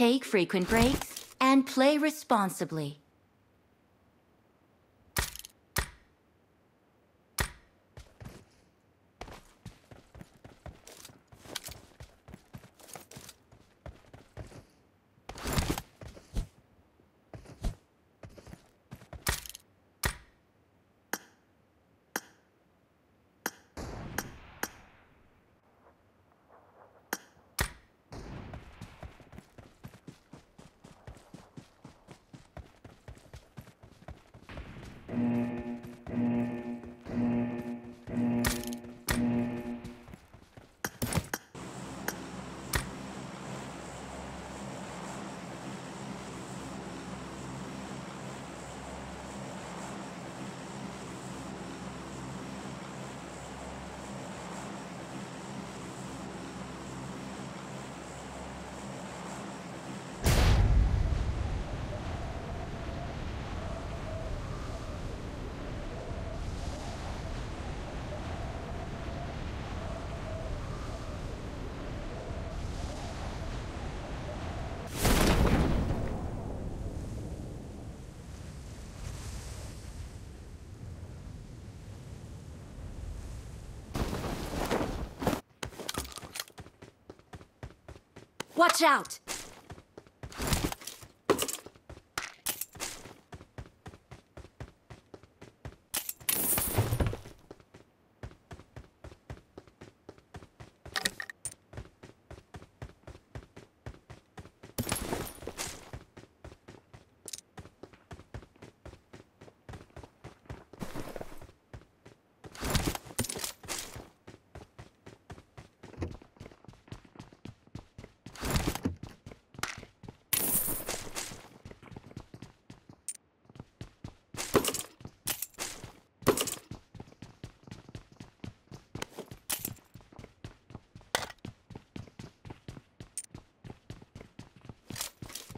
Take frequent breaks and play responsibly. Watch out!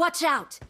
Watch out!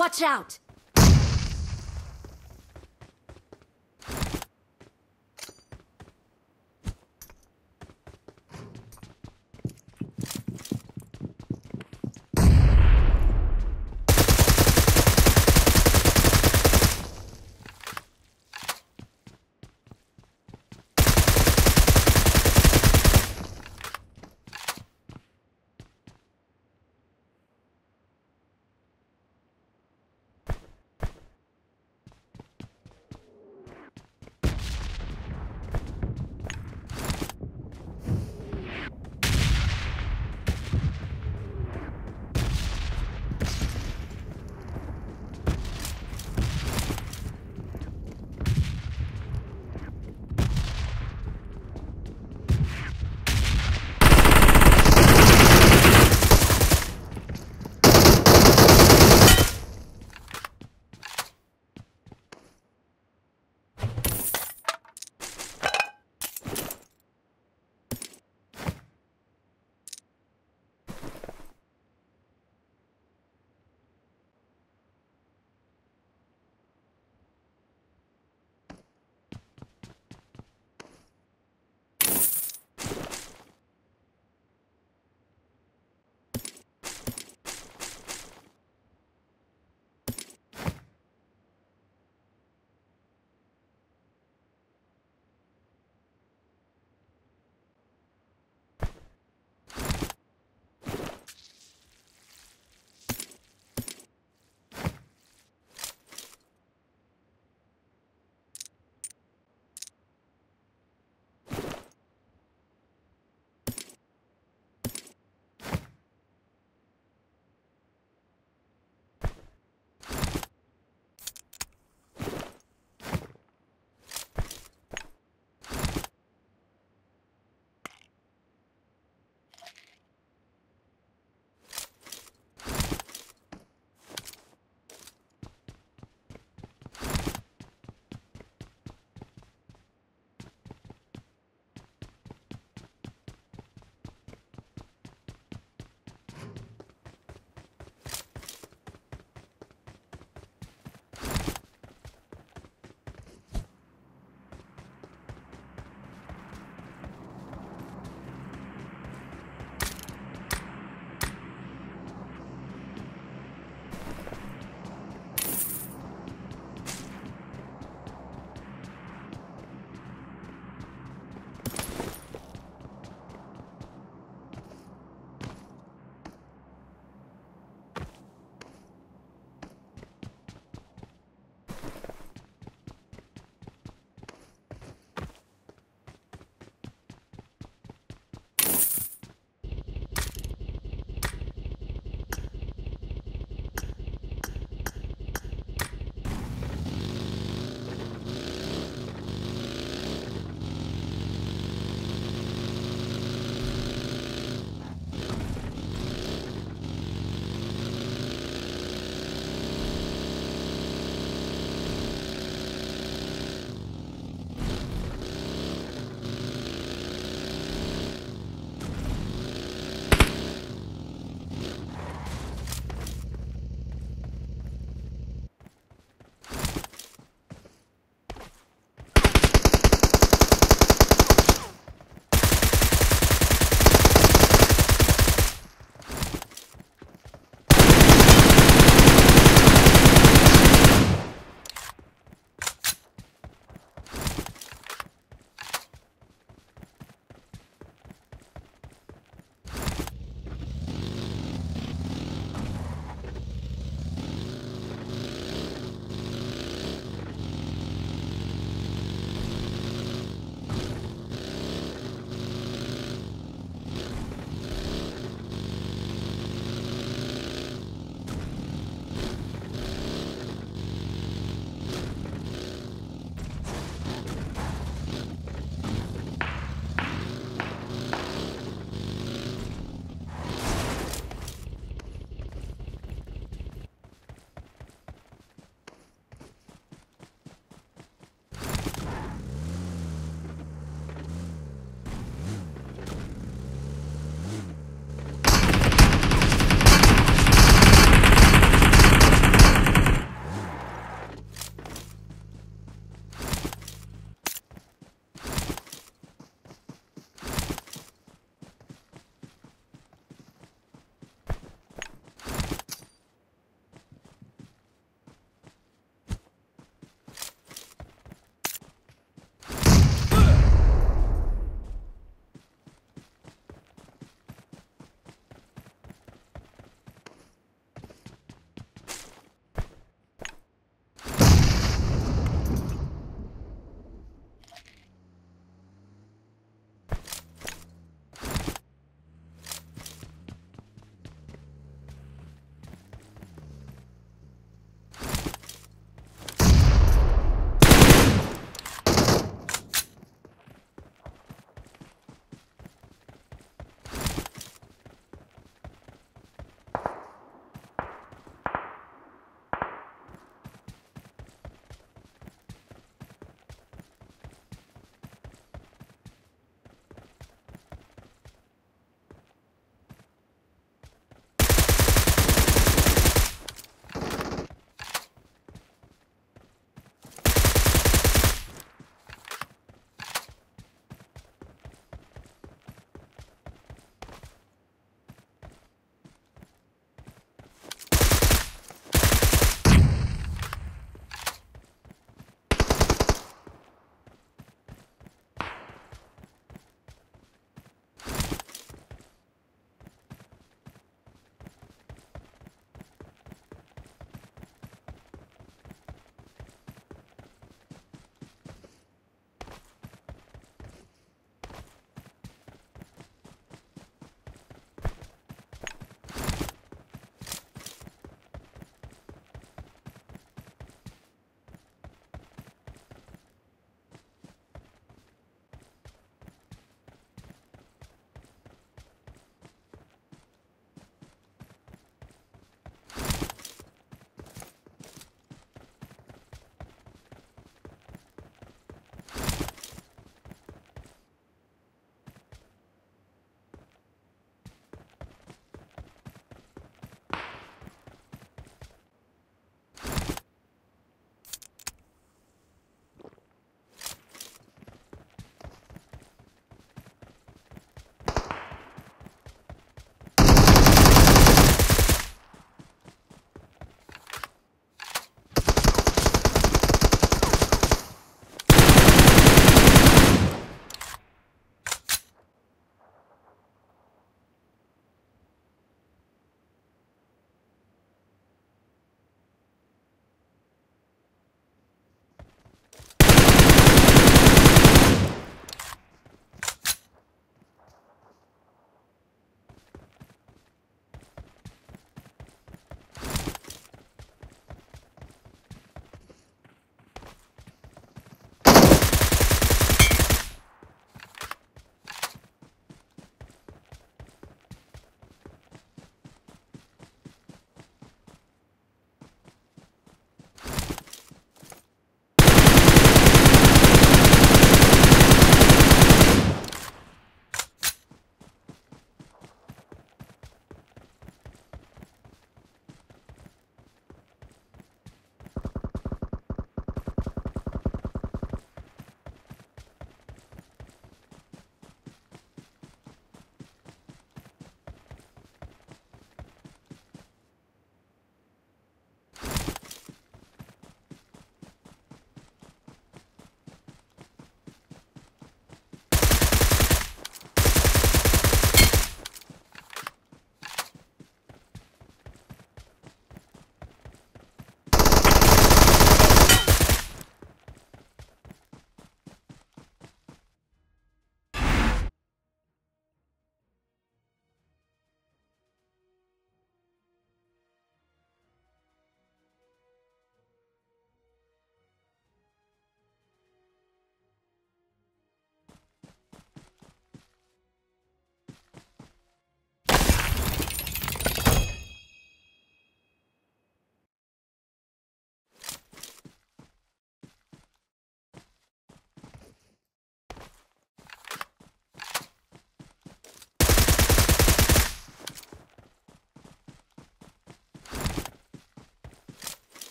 Watch out!